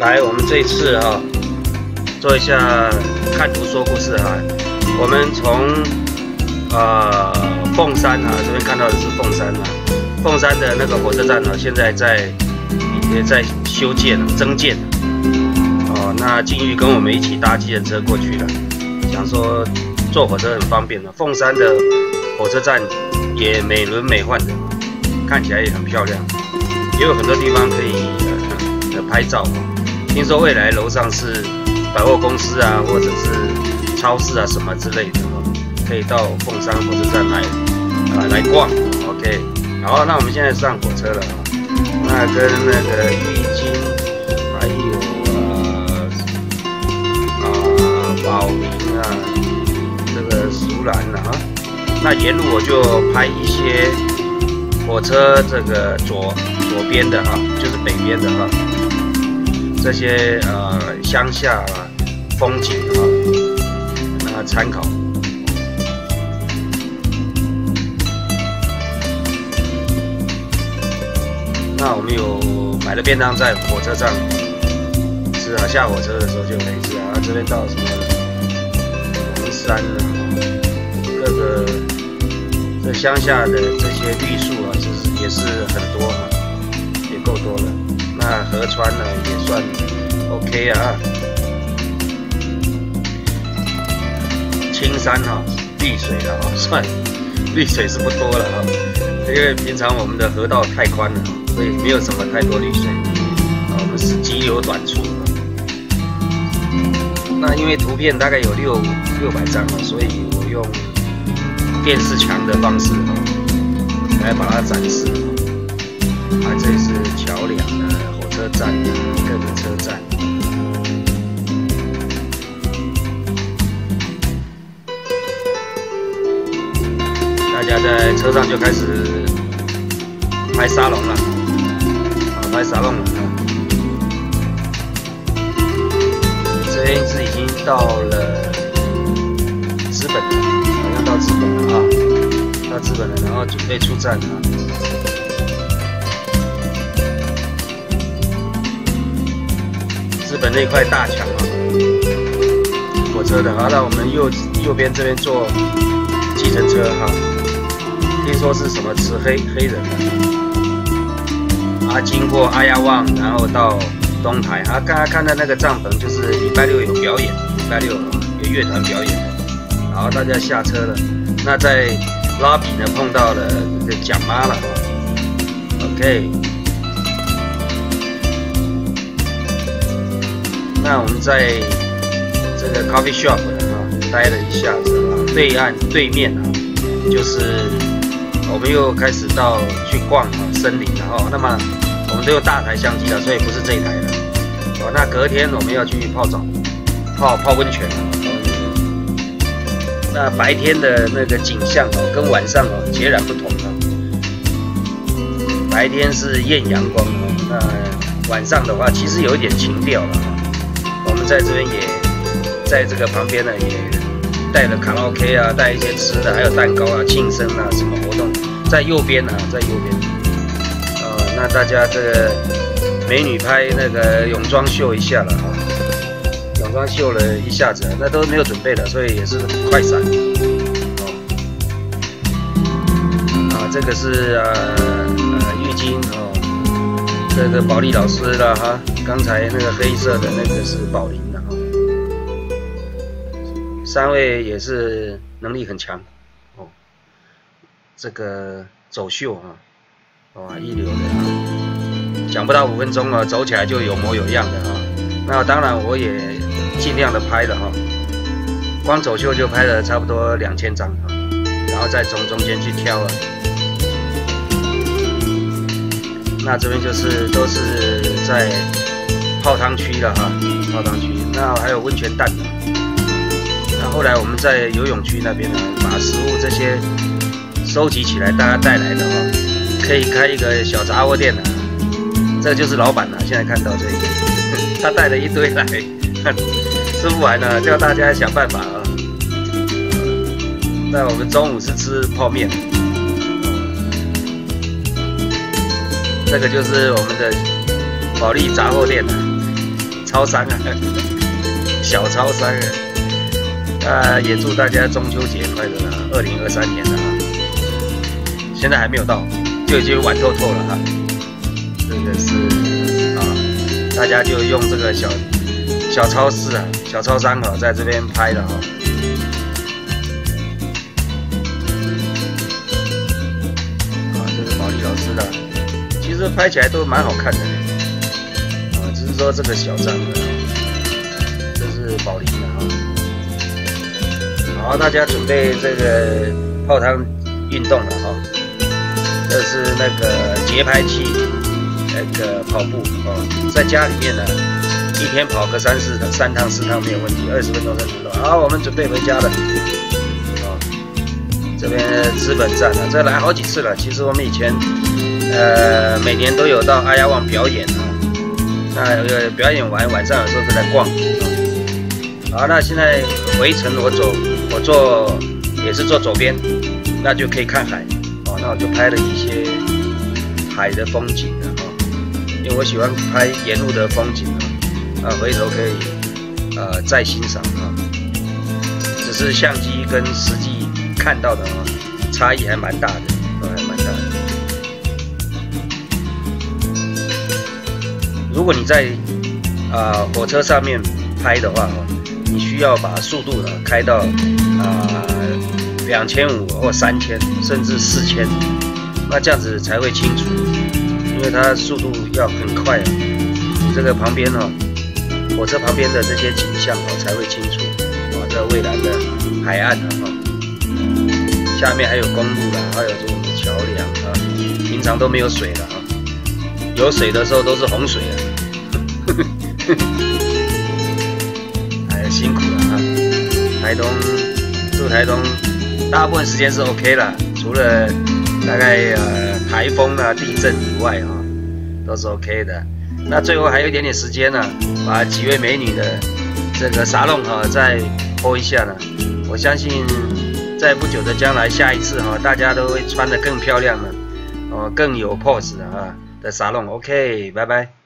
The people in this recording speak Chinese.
来，我们这一次啊，做一下看图说故事啊。我们从呃凤山啊这边看到的是凤山啊，凤山的那个火车站呢，现在在也在修建增建。哦，那金玉跟我们一起搭计程车过去了，想说坐火车很方便的。凤山的火车站也美轮美奂的，看起来也很漂亮，也有很多地方可以拍照。听说未来楼上是百货公司啊，或者是超市啊什么之类的，可以到凤山火车站来啊来逛。OK，好，那我们现在上火车了啊。那跟那个玉金还有啊啊宝明啊，这个苏兰啊，那沿路我就拍一些火车这个左左边的哈，就是北边的哈。这些呃乡下风景啊，那参考。那我们有买了便当在火车上吃啊，下火车的时候就可以吃啊。这边到什么龙山啊，各个这乡下的这些绿树啊，其实也是很多啊，也够多了。那河川呢也算 OK 啊，青山哈，绿水了啊，算绿水是不多了哈，因为平常我们的河道太宽了，所以没有什么太多绿水，我们是急流短处。那因为图片大概有六六百张了，所以我用电视墙的方式哈，来把它展示。啊，这是桥梁啊，站，各个车站。大家在车上就开始拍沙龙了，啊，拍沙龙了。这边是已经到了资本了，好像到资本了啊，到资本了，然后准备出站了。日本那块大墙啊，火车的。好，那我们右右边这边坐计程车哈，听说是什么吃黑黑人的啊，经过阿亚旺，然后到东台啊。刚刚看到那个帐篷，就是礼拜六有表演，礼拜六有乐团表演。好，大家下车了。那在拉比呢碰到了这个蒋妈了。OK。那我们在这个 coffee shop 啊待了一下子啊，对岸对面啊，就是我们又开始到去逛啊森林了哈。那么我们都有大台相机了，所以不是这一台了。哦，那隔天我们要去泡澡，泡泡温泉。那白天的那个景象哦，跟晚上哦截然不同啊。白天是艳阳光哦，那晚上的话其实有一点情调了。在这边也，在这个旁边呢，也带了卡拉 OK 啊，带一些吃的，还有蛋糕啊，庆生啊，什么活动，在右边呢，在右边。呃，那大家这个美女拍那个泳装秀一下了哈，泳装秀了一下子，那都没有准备的，所以也是快闪。啊，这个是呃呃浴巾哦，这个保利老师了哈。刚才那个黑色的那个是宝林的哈，三位也是能力很强哦。这个走秀哈，哇一流的哈，讲不到五分钟啊，走起来就有模有样的哈。那当然我也尽量的拍了哈，光走秀就拍了差不多两千张哈，然后再从中间去挑了。那这边就是都是在。泡汤区了哈，泡汤区，那还有温泉蛋。那后来我们在游泳区那边呢，把食物这些收集起来，大家带来的哈，可以开一个小杂货店的。这就是老板了，现在看到这个，他带了一堆来，吃不完呢，叫大家想办法啊。那我们中午是吃泡面，这个就是我们的保利杂货店了。超商啊，小超商啊。啊，也祝大家中秋节快乐啊！二零二三年了啊，现在还没有到，就已经晚透透了哈。这个是啊，大家就用这个小小超市啊、小超商啊，在这边拍的。啊，其实拍起来都蛮好看的。啊，只是说这个小张的，这是保利的哈。好，大家准备这个泡汤运动了哈。这是那个节拍器，那个跑步哦，在家里面呢，一天跑个三四三趟四趟没有问题，二十分钟三十分钟。好，我们准备回家了。这边资本站啊，这来好几次了。其实我们以前呃每年都有到阿亚旺表演啊。那表演完晚上有时候就来逛。好，那现在回程我走。我坐也是坐左边，那就可以看海哦。那我就拍了一些海的风景了哦，因为我喜欢拍沿路的风景啊，啊，回头可以呃再欣赏啊。只是相机跟实际看到的啊，差异还蛮大的，都还蛮大的。如果你在啊火车上面拍的话哦。你需要把速度呢开到啊两千五或三千，甚至四千，那这样子才会清楚，因为它速度要很快啊。这个旁边哦，火车旁边的这些景象哦才会清楚啊。这蔚蓝的海岸啊，下面还有公路了，还有这种桥梁啊，平常都没有水了啊，有水的时候都是洪水啊。哎辛苦了啊，台东住台东，大部分时间是 OK 了，除了大概呃台风啊、地震以外啊，都是 OK 的。那最后还有一点点时间呢，把几位美女的这个沙龙啊再播一下呢。我相信在不久的将来，下一次哈大家都会穿得更漂亮了，哦更有 pose 啊的沙龙。OK，拜拜。